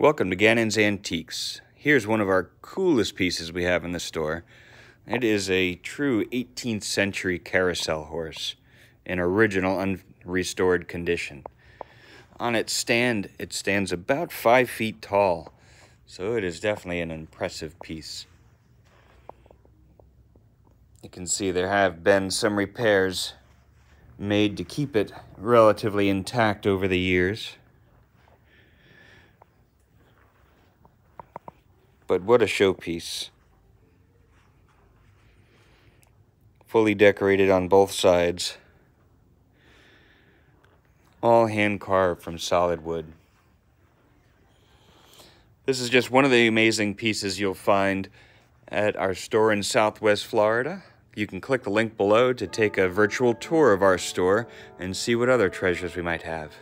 Welcome to Gannon's Antiques. Here's one of our coolest pieces we have in the store. It is a true 18th century carousel horse in original unrestored condition. On its stand, it stands about five feet tall, so it is definitely an impressive piece. You can see there have been some repairs made to keep it relatively intact over the years. But what a showpiece. Fully decorated on both sides. All hand carved from solid wood. This is just one of the amazing pieces you'll find at our store in Southwest Florida. You can click the link below to take a virtual tour of our store and see what other treasures we might have.